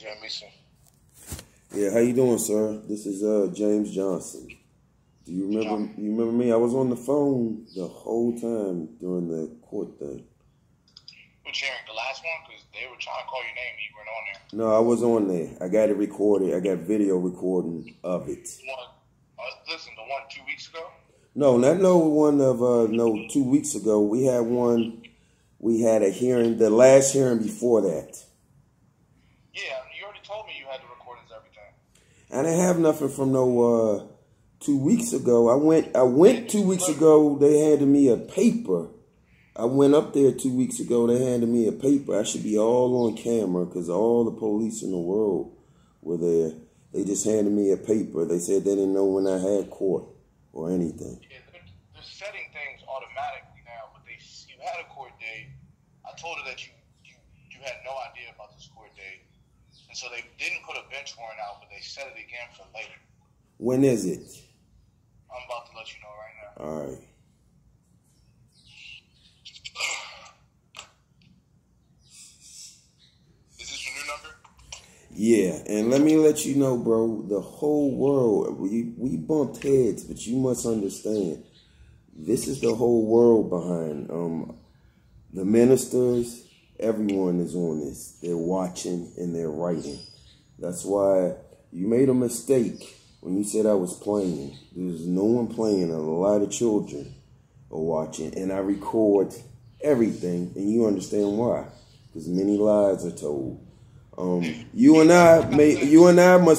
Look. Jeremy, sir. Yeah, how you doing, sir? This is uh James Johnson. Do you remember you remember me? I was on the phone the whole time during the court thing. Which hearing? The last one? Because they were trying to call your name and you weren't on there. No, I was on there. I got it recorded. I got video recording of it. One, uh, listen, the one two weeks ago? No, not no one of uh no two weeks ago. We had one. We had a hearing. The last hearing before that. Yeah, you already told me you had the recordings everything. I didn't have nothing from no uh two weeks ago. I went I went two weeks ago, they handed me a paper. I went up there two weeks ago, they handed me a paper. I should be all on camera because all the police in the world were there. They just handed me a paper. They said they didn't know when I had court or anything. Yeah, they're, they're setting things automatically now, but they you had a court date. I told her that you, you, you had no idea about this court date. And so they didn't put a bench warrant out, but they set it again for later. When is it? I'm about to let you know right now. All right. Is this your new number? Yeah, and let me let you know, bro, the whole world, we, we bumped heads, but you must understand, this is the whole world behind um the ministers, everyone is on this. They're watching and they're writing. That's why you made a mistake when you said I was playing. There's no one playing. A lot of children are watching, and I record everything, and you understand why. Because many lies are told. Um, you and I may, you and I must